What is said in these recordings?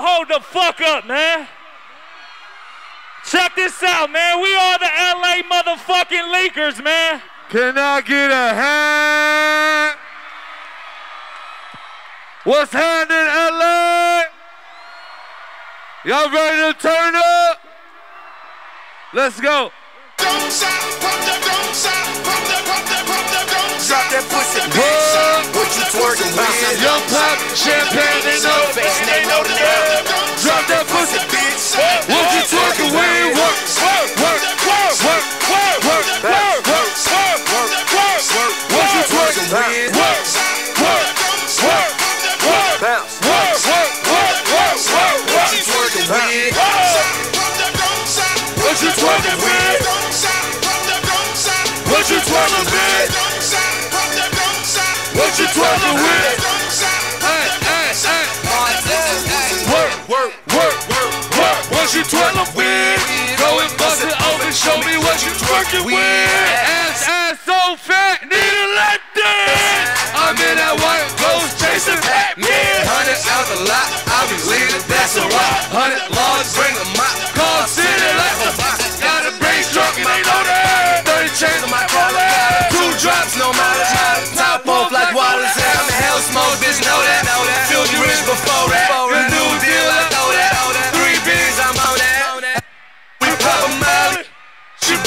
Hold the fuck up, man. Check this out, man. We are the LA motherfucking Leakers, man. Can I get a hand? What's happening, LA? Y'all ready to turn up? Let's go. Don't stop. What? What you twerking with? Young pop, champagne, they know. They know the deal. Drop that pussy, bitch. What you twerking with? Work, work, work, work, work, work, work, work, work, work, work, work. What you twerking with? Work, work, work, work, Bounce. work, work, work, work, work, What work. you twerking with? What you twerking with? Twerking with? Hey, hey, hey. Work? Go and bust it open, show me what you twerking with. Ass, ass so fat, need a dance. I'm in that white ghost chasing Pac-Man. Hundred out the lot, I'll be leaning, that's a rock. Hundred laws, bring a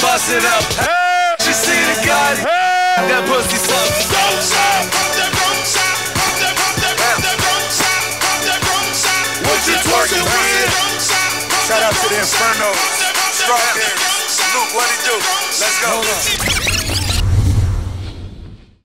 bust it up. Hey. She see the God. That pussy you twerking with? Shout out to the Inferno. Strawberry. Luke, what he do? Let's go.